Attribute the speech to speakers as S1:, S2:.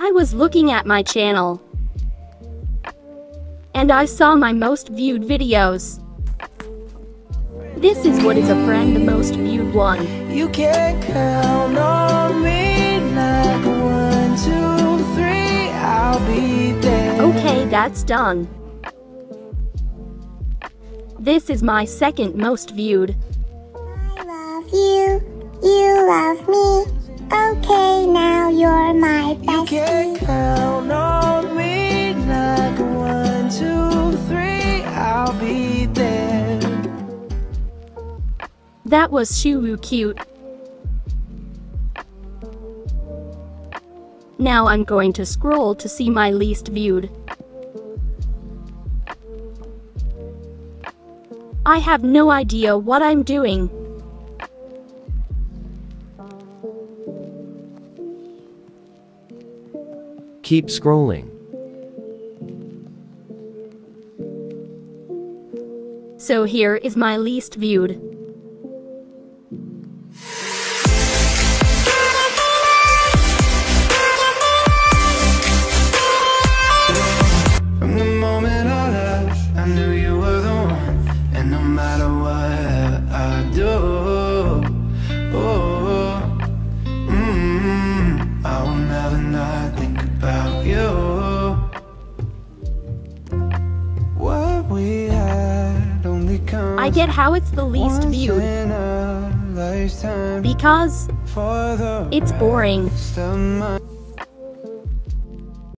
S1: I was looking at my channel. And I saw my most viewed videos. This is what is a friend the most viewed one.
S2: You can count on me like one, two, three, I'll be there.
S1: Okay, that's done. This is my second most viewed.
S3: I love you, you love me. Okay,
S1: That was Shuru cute. Now I'm going to scroll to see my least viewed. I have no idea what I'm doing.
S4: Keep scrolling.
S1: So here is my least viewed.
S2: You. What we had only comes
S1: I get how it's the least viewed
S2: in a lifetime
S1: because it's boring.
S2: rest of my